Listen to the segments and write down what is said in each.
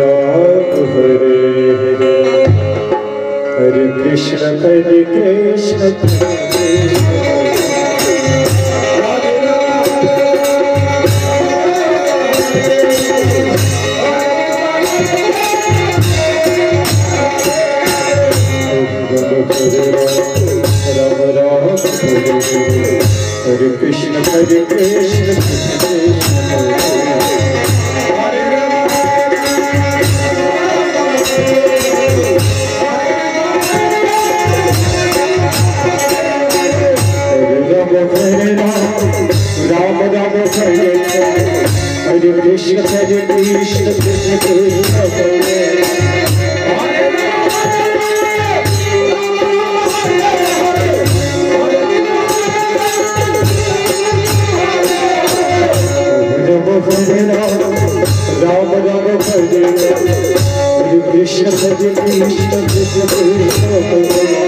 Ram Hare Hare Krishna Hare Krishna Hare Krishna, Hare Krishna, Krishna Krishna. Ram Ram Hare Hare Krishna Hare Krishna Krishna Krishna. हरे राम राम हरे हरे कृष्ण हरे कृष्ण कृष्ण कृष्ण हरे।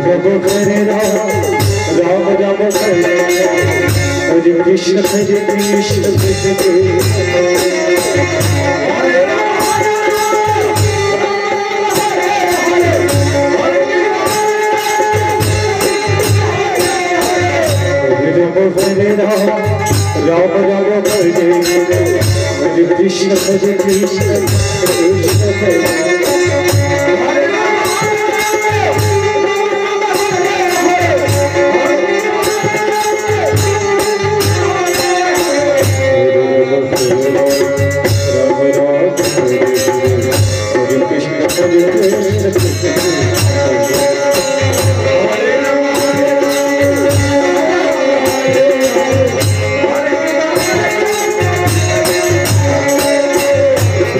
জপ করে রাম রাম জপ করে Hare Krishna Hare Krishna Krishna Krishna Ram Ram Hare Hare Krishna Hare Krishna Krishna Krishna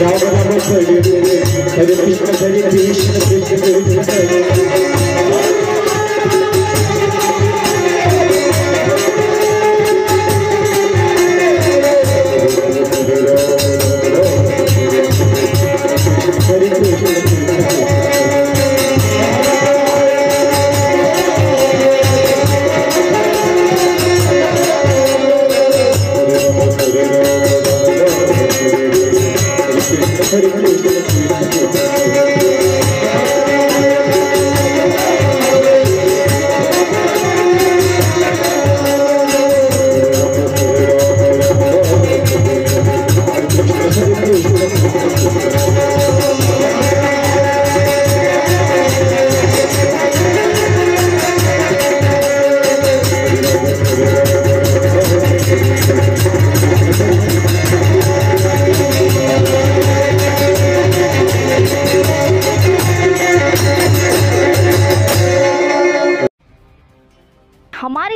Bravo bana söyle beni Hadi pişme seni pişme pişme pişme